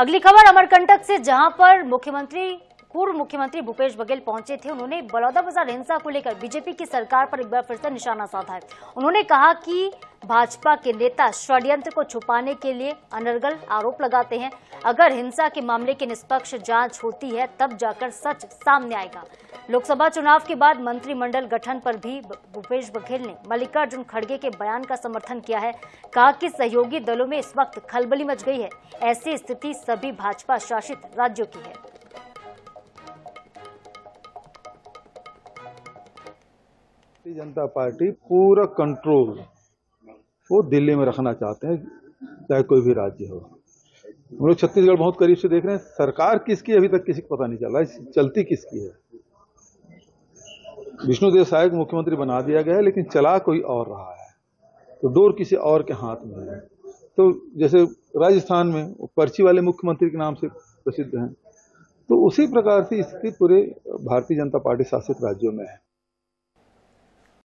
अगली खबर अमरकंटक से जहाँ पर मुख्यमंत्री पूर्व मुख्यमंत्री भूपेश बघेल पहुँचे थे। उन्होंने बलौदाबाजार हिंसा को लेकर बीजेपी की सरकार पर एक बार फिर से निशाना साधा है। उन्होंने कहा कि भाजपा के नेता षड्यंत्र को छुपाने के लिए अनर्गल आरोप लगाते हैं। अगर हिंसा के मामले की निष्पक्ष जाँच होती है, तब जाकर सच सामने आएगा। लोकसभा चुनाव के बाद मंत्रिमंडल गठन पर भी भूपेश बघेल ने मल्लिकार्जुन खड़गे के बयान का समर्थन किया है। कहा कि सहयोगी दलों में इस वक्त खलबली मच गई है। ऐसी स्थिति सभी भाजपा शासित राज्यों की है। भारतीय जनता पार्टी पूरा कंट्रोल वो दिल्ली में रखना चाहते हैं, चाहे कोई भी राज्य हो। हम लोग छत्तीसगढ़ बहुत करीब से देख रहे हैं, सरकार किसकी अभी तक किसी को पता नहीं चल रहा है चलती किसकी है? विष्णुदेव साय को मुख्यमंत्री बना दिया गया है, लेकिन चला कोई और रहा है। तो डोर किसी और के हाथ में है। तो जैसे राजस्थान में पर्ची वाले मुख्यमंत्री के नाम से प्रसिद्ध हैं तो उसी प्रकार से स्थिति पूरे भारतीय जनता पार्टी शासित राज्यों में है।